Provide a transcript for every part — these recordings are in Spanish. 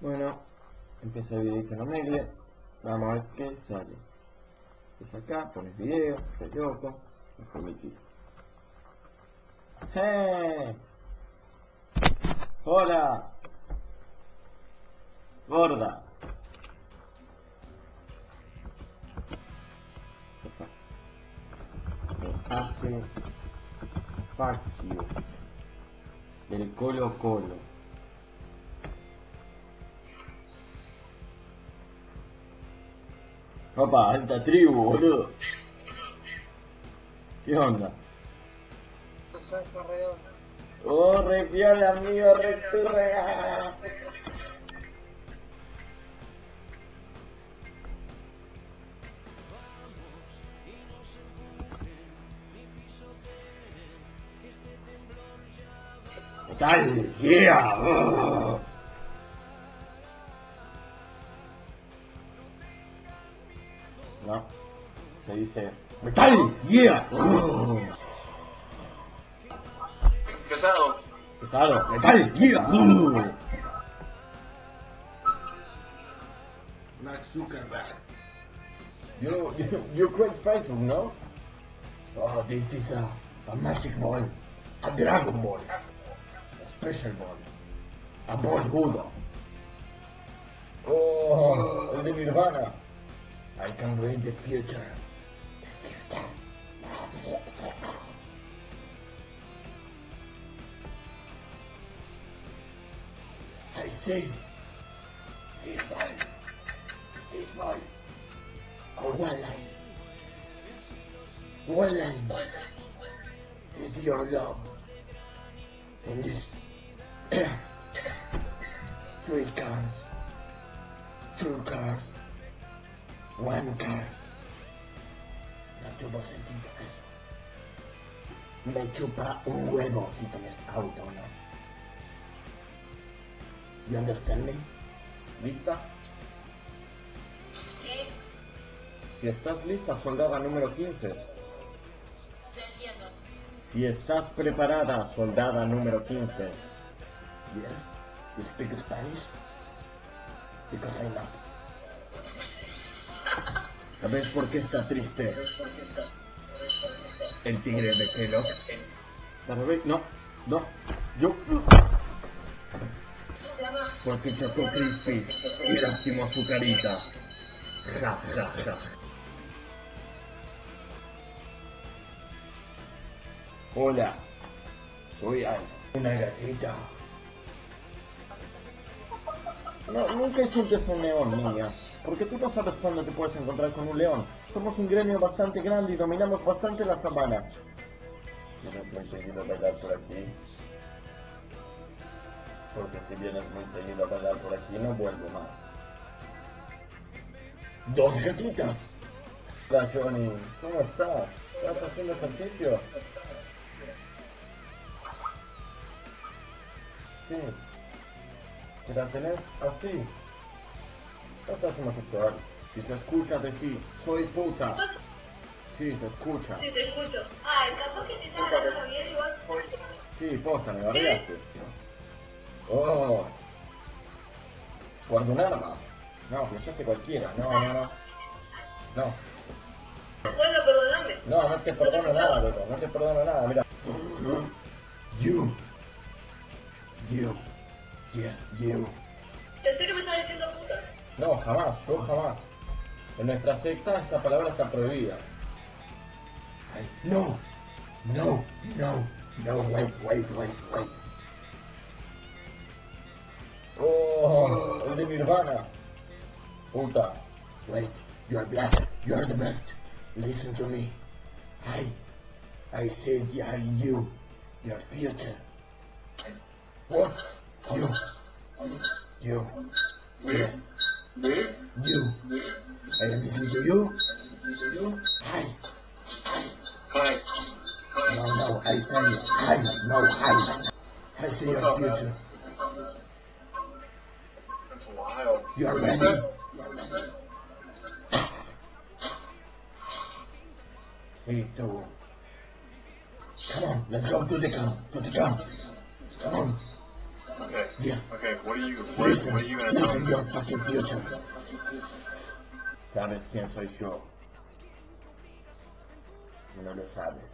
Bueno, empieza el videito en la media. Vamos a ver qué sale. Es acá, pones video, te loco, es permitido. ¡Hey! ¡Hola! ¡Gorda! Me hace fuck. Del colo colo. Opa, alta tribu, boludo. ¿Qué onda? Oh, re piola, amigo, re turra. Tal, yeah. Dice metal, yeah. Pesado. Pesado, metal, yeah. oh. Mark Zuckerberg. You, you, you create Facebook, no? Oh, this is a, a magic ball. A dragon ball. A special ball. A ball Buddha. Oh, el de Nirvana. I can read the future. I say, this ball, this ball, a one line, one line is your love. In this three cars, two cars, one car. No chupo sentido. Me chupa un huevo si tienes auto o no. You understand me? ¿Lista? Si estás lista, soldada número 15. Si estás preparada, soldada número 15. Yes. You speak Spanish? Because I know. ¿Sabes por qué está triste? El tigre de Kellogg's. No, no, yo. Porque chocó Crispy y lastimó su carita. Ja, ja, ja. Hola, soy Ana. Una gatita. No, nunca insultes a un león, niña. Porque tú no sabes cuándo te puedes encontrar con un león. Somos un gremio bastante grande y dominamos bastante la sabana. No me a por aquí. Porque si vienes muy seguido a bailar por aquí, no vuelvo más. Dos gatitas. Hola Johnny, ¿cómo estás? ¿Estás haciendo ejercicio? Sí. ¿Te la tenés así? No seas homosexual. Si se escucha decir, soy puta. Sí, se escucha. Sí, te escucho. Ah, capaz que si estás hablando bien igual. Sí, posta, me bardeaste. Oh. Guarda un arma. No, flashaste cualquiera. No, no, no. No. Bueno, perdóname. No, no te perdono nada, loco. No te perdono nada, mira. You. You. Yes, you. ¿En serio me estás diciendo puta? No, jamás, yo jamás. En nuestra secta esa palabra está prohibida. No. No. No. No. Wait, wait, wait, wait. Oh, de Nirvana. Puta. Wait. You're black. You're the best. Listen to me. I. I said yeah, you. Your future. What? You. You. Yes. You. I am listening to you. Hi. Hi. No, no, I say hi. No, hi. I say your future. You are ready? Sí, tú. Come on, let's go to the camp. To the camp. Come on. Okay. Yes. Okay, what are you, what, Listen, what are you gonna listen your fucking future. ¿Sabes quién soy yo? No lo sabes.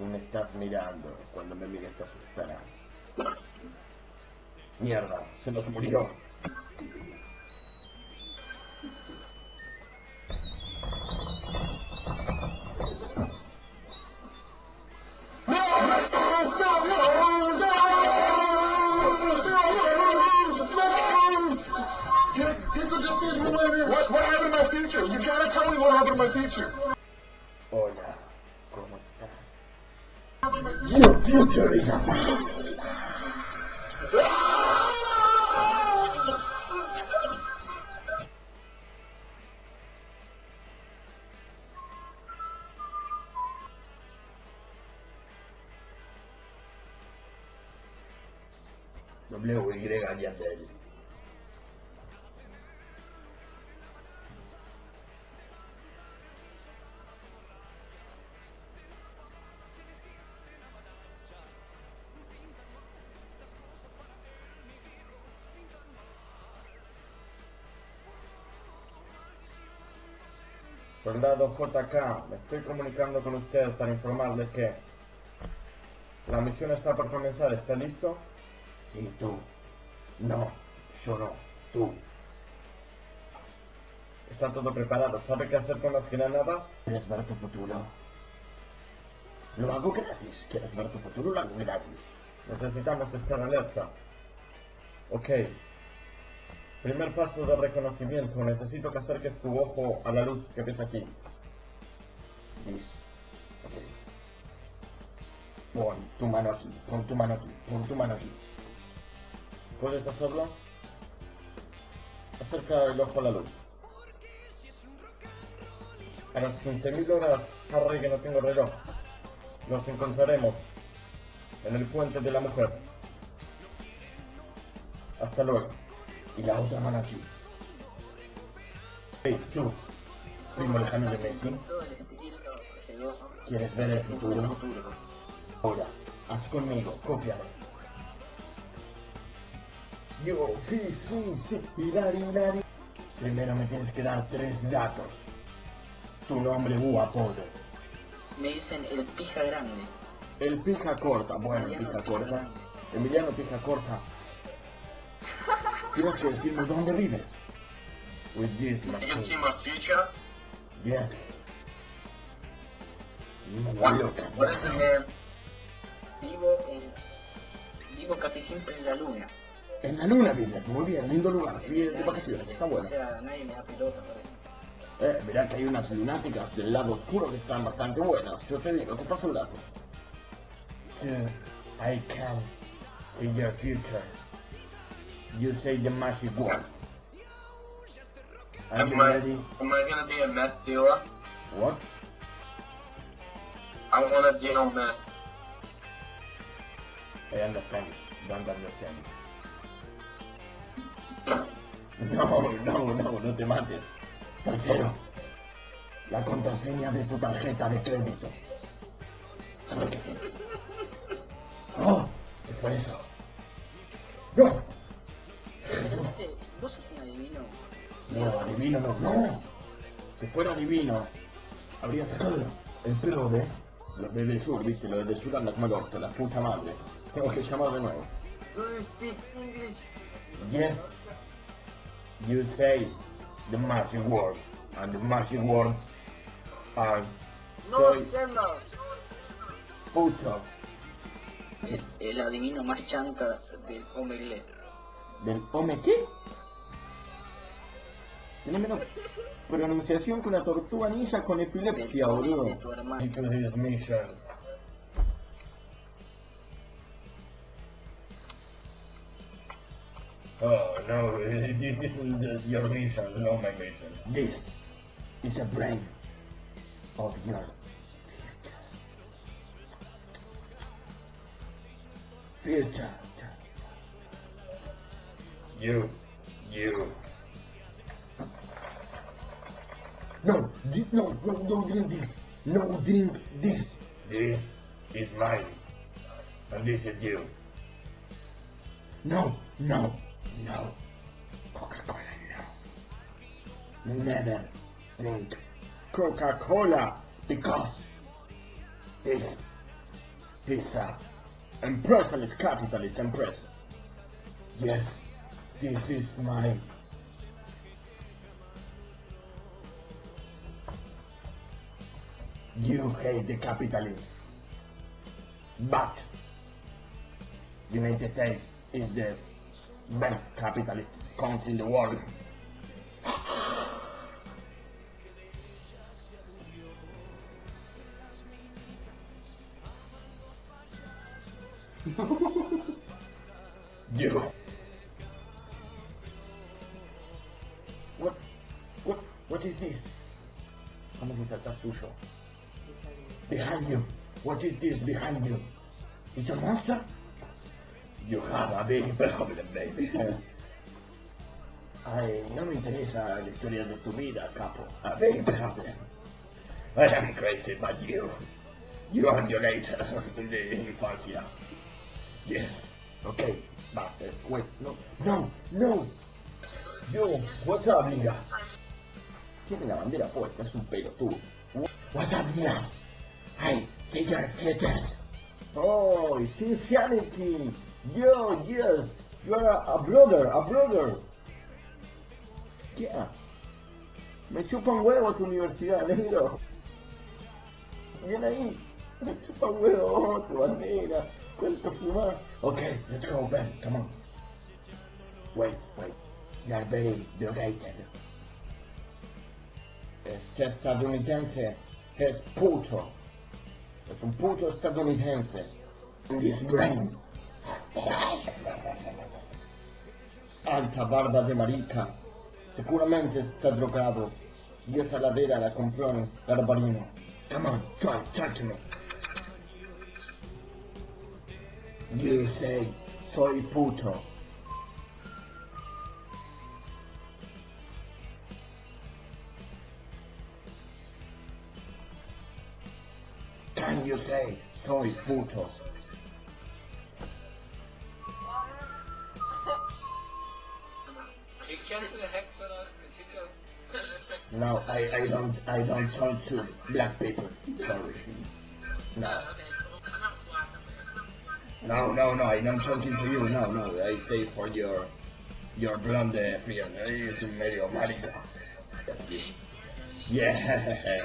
No me estás mirando. Cuando me mires te asustarás. Mierda, se nos murió. What, what happened to my future? You gotta tell me what happened to my future. Hola, ¿cómo estás? Your future is a mess. W Y Yandel. Soldado JK, me estoy comunicando con ustedes para informarles que la misión está por comenzar. ¿Está listo? Sí, tú. No, yo no. Tú. Está todo preparado. ¿Sabe qué hacer con las granadas? ¿Quieres ver tu futuro? Lo hago gratis. ¿Quieres ver tu futuro? Lo hago gratis. Necesitamos estar alerta. Ok. Primer paso de reconocimiento. Necesito que acerques tu ojo a la luz que ves aquí. Liz. Ok. Pon tu mano aquí. Pon tu mano aquí. Pon tu mano aquí. ¿Puedes hacerlo? Acerca el ojo a la luz. A las 15.000 horas, Harry, que no tengo reloj. Nos encontraremos en el puente de la mujer. Hasta luego. Y la otra mano aquí. Hey, tú. Primo lejano de Messi. ¿Quieres ver el futuro? Ahora, haz conmigo. Cópiame. Yo, sí, sí, sí. Hilari, hilari. Primero me tienes que dar tres datos. Tu nombre u apodo. Me dicen el pija grande. El pija corta. Bueno, pija corta. Emiliano pija corta. Tienes que decirme dónde vives. With this future? Yes. What is it, man? Vivo en. Vivo casi siempre en la luna. En la luna vives, muy bien, lindo lugar, fui de vacaciones, está bueno. Eh, mirá que hay unas lunáticas del lado oscuro que están bastante buenas, yo te digo, te paso el dato. I can see your future. You say the magic word. Are Am you I, ready? am I gonna be a meth dealer? What? I wanna deal meth. I understand. Don't understand. No, no, no, no te mates. Tercero, la contraseña de tu tarjeta de crédito. ¡Oh! ¿Qué fue eso? ¡No! Jesús, Vos, sos un adivino. no, adivino no, no. Si fuera adivino, habría sacado el pro de los de del sur, viste, los de sur andan como el orto, la puta madre. Tengo que llamar de nuevo. Yes. You say the magic word. And the magic words are soy puto. El, el adivino más chanta del Omegle. ¿Del home qué? Tiene menos pronunciación que una tortuga ninja con epilepsia, boludo. De tu Oh no, this isn't your mission, no my mission. This is a brain of your future. You, you. No, no, no, no drink this. No drink this. This is mine. And this is you. No, no, no. Coca-Cola, no. Never drink Coca-Cola because this is a uh, impressionist capitalist impress. Yes, this is my You hate the capitalists. But United States is the best capitalist country in the world. you. What? What? What is this? Vamos a saltar tuyo. Behind you. What is this behind you? It's a monster? You have a big problem, baby. Ay, no me interesa la historia de tu vida, capo. A big problem. I am crazy about you. You are your the infancia. Yes. Okay. But, uh, wait, no. No, no. Yo, what's up, nigga? Tiene la bandera puesta, es un pelotudo. What's up, niggas? Hey, take your. Oh, sincerity. Yo, yes. You're a, a brother, a brother. Yeah. Me chupan huevo tu universidad, negro. Bien ahí. Me chupan huevo tu bandera. Cuento fumar. Okay, let's go, Ben. Come on. Wait, wait. You're very drogated. Este estadounidense es puto. Es un puto estadounidense. This brain. Alta barba de marica. Seguramente está drogado. Y esa ladera la compró en Garbarino. Come on, talk, talk to me. You say, soy puto. Can you say, soy puto? No, I, I don't, I don't talk to black people. Sorry. No. No, no, no, I'm not talking to you, no, no, I say for your, your blonde friend, es medio marica. That's it. Yeah.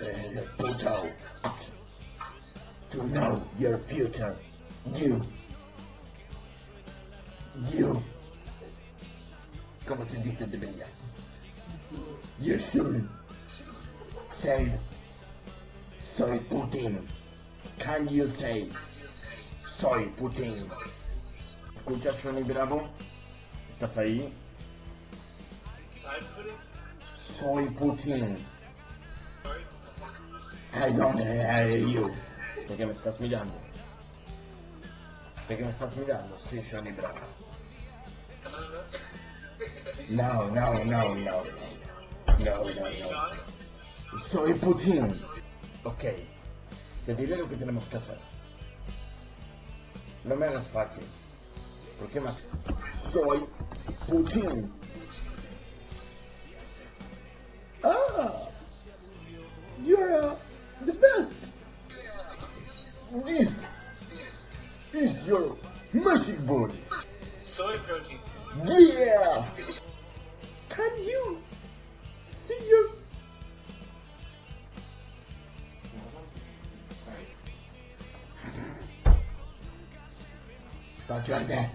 Eh, puto. To know your future. You. You. ¿Cómo se dice de bellas? You should say Soy Putin. Can you say Soy Putin? ¿Escuchas, Johnny Bravo? ¿Estás ahí? Soy Putin. I don't hear you. ¿De qué me estás mirando? ¿De qué me estás mirando? Sí, Johnny Bravo. No, no, no, no. No, no, no. Soy Putin. Ok. Te diré lo que tenemos que hacer. No me hagas fácil. ¿Por qué más? Soy Putin. Ah! You're uh, the best! This is your magic board. Soy protein. Yeah! Can you see you? Start right there.